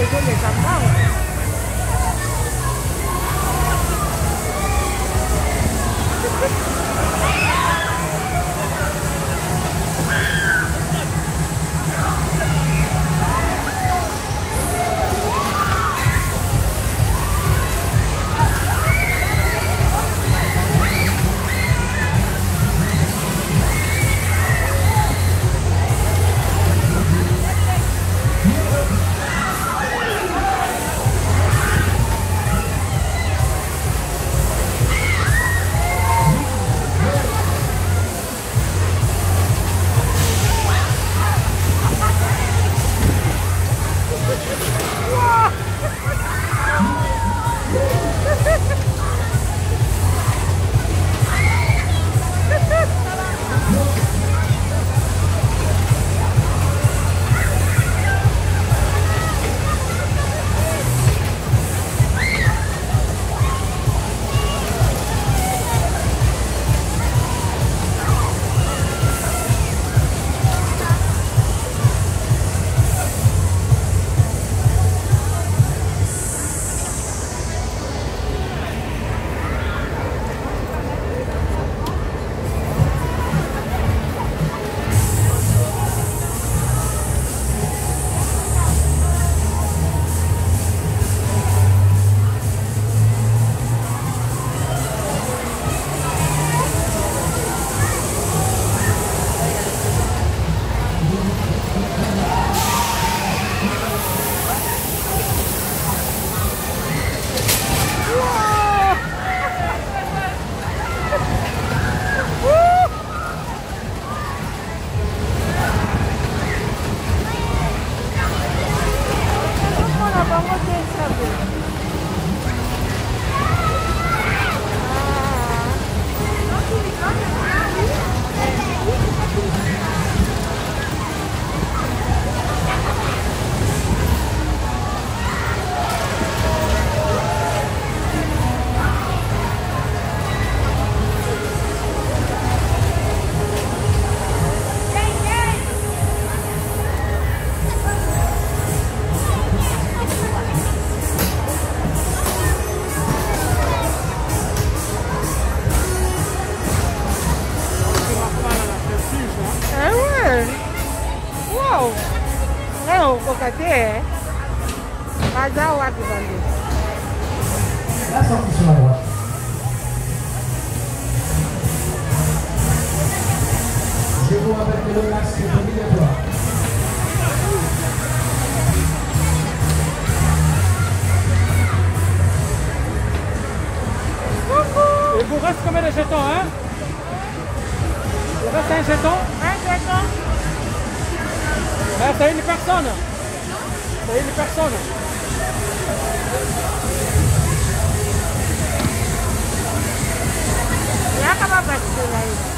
de sol de La sortie sur la droite. Je vous rappelle que le masque est obligatoire. Il vous reste combien de jetons, hein? Il reste un jeton? Un jeton. É, tá Ma t'as une personne T'as tá une personne Ya kaba başı değil.